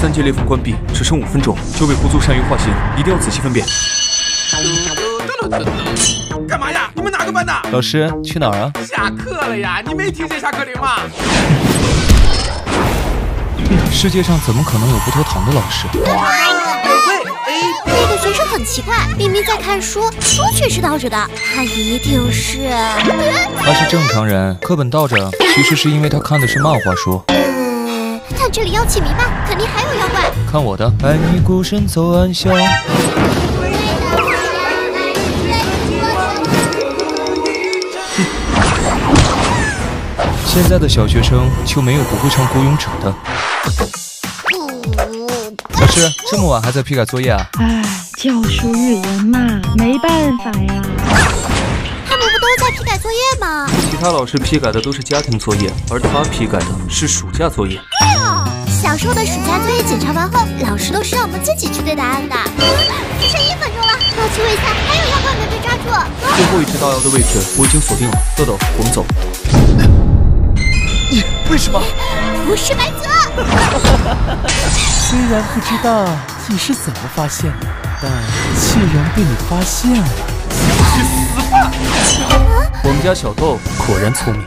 三阶裂缝关闭，只剩五分钟，就被狐族善于化形，一定要仔细分辨。干嘛呀？你们哪个班的？老师去哪儿啊？下课了呀！你没听见下课铃吗？世界上怎么可能有不偷糖的老师？那个学生很奇怪，明明在看书，书却是倒着的，他一定是……他是正常人，课本倒着，其实是因为他看的是漫画书。这里妖气弥漫，肯定还有妖怪。看我的，爱你孤身走暗巷。现在的小学生就没有不会唱《孤勇者》的。老师，这么晚还在批改作业啊？唉，教书育人嘛，没办法呀。他们不都在批改作业吗？其他老师批改的都是家庭作业，而他批改的是暑假作业。小时候的暑假作业检查完后，老师都是让我们自己去对答案的。只剩一分钟了，高期未赛，还有妖怪没被抓住。最后一只大妖的位置我已经锁定了，豆豆，我们走。你为什么？不是白泽。虽然不知道你是怎么发现的，但既然被你发现了，去死吧我们家小豆果然聪明。